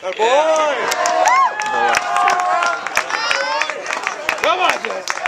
Good boy! Yeah. Come on, Jess!